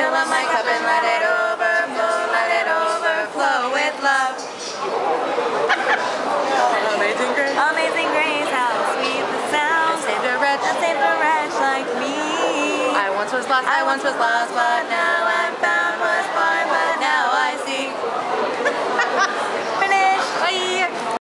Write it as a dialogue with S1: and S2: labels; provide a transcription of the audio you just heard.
S1: Fill up my cup and let it
S2: overflow, let it overflow with love.
S1: Amazing Grace.
S2: Amazing Grace, how sweet the sound. And save the
S1: wretch. And
S2: save the wretch like me. I
S1: once was lost, I once was
S2: lost, but now I